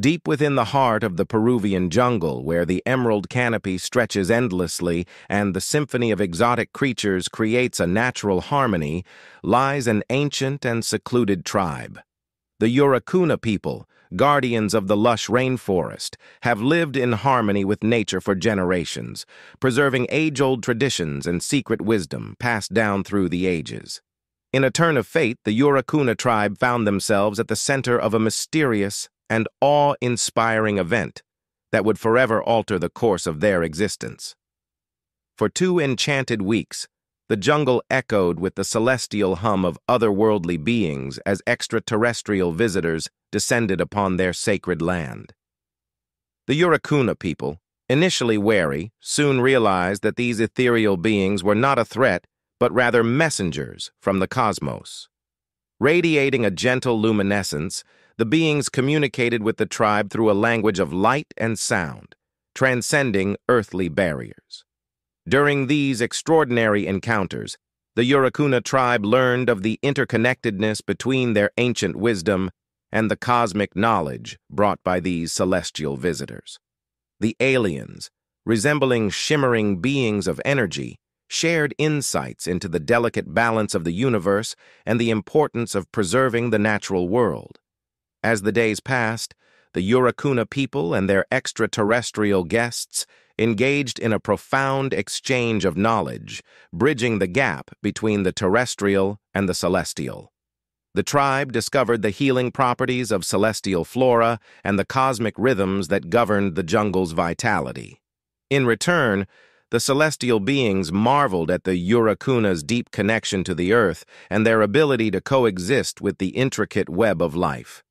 Deep within the heart of the Peruvian jungle, where the emerald canopy stretches endlessly and the symphony of exotic creatures creates a natural harmony, lies an ancient and secluded tribe. The Yuracuna people, guardians of the lush rainforest, have lived in harmony with nature for generations, preserving age-old traditions and secret wisdom passed down through the ages. In a turn of fate, the Yuracuna tribe found themselves at the center of a mysterious and awe-inspiring event that would forever alter the course of their existence. For two enchanted weeks, the jungle echoed with the celestial hum of otherworldly beings as extraterrestrial visitors descended upon their sacred land. The Yuracuna people, initially wary, soon realized that these ethereal beings were not a threat, but rather messengers from the cosmos. Radiating a gentle luminescence, the beings communicated with the tribe through a language of light and sound, transcending earthly barriers. During these extraordinary encounters, the Yuracuna tribe learned of the interconnectedness between their ancient wisdom and the cosmic knowledge brought by these celestial visitors. The aliens, resembling shimmering beings of energy, shared insights into the delicate balance of the universe and the importance of preserving the natural world. As the days passed, the Yuracuna people and their extraterrestrial guests engaged in a profound exchange of knowledge, bridging the gap between the terrestrial and the celestial. The tribe discovered the healing properties of celestial flora and the cosmic rhythms that governed the jungle's vitality. In return, the celestial beings marveled at the Yuracuna's deep connection to the earth and their ability to coexist with the intricate web of life.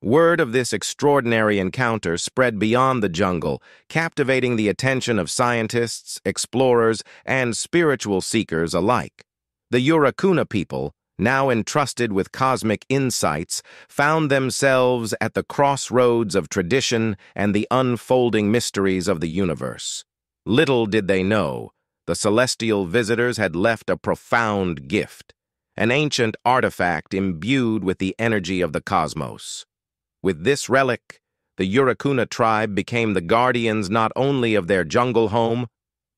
Word of this extraordinary encounter spread beyond the jungle, captivating the attention of scientists, explorers, and spiritual seekers alike. The Yuracuna people, now entrusted with cosmic insights, found themselves at the crossroads of tradition and the unfolding mysteries of the universe. Little did they know, the celestial visitors had left a profound gift, an ancient artifact imbued with the energy of the cosmos. With this relic, the Yuracuna tribe became the guardians not only of their jungle home,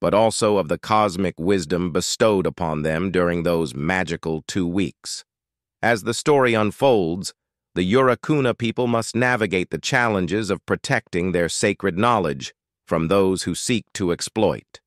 but also of the cosmic wisdom bestowed upon them during those magical two weeks. As the story unfolds, the Yuracuna people must navigate the challenges of protecting their sacred knowledge from those who seek to exploit.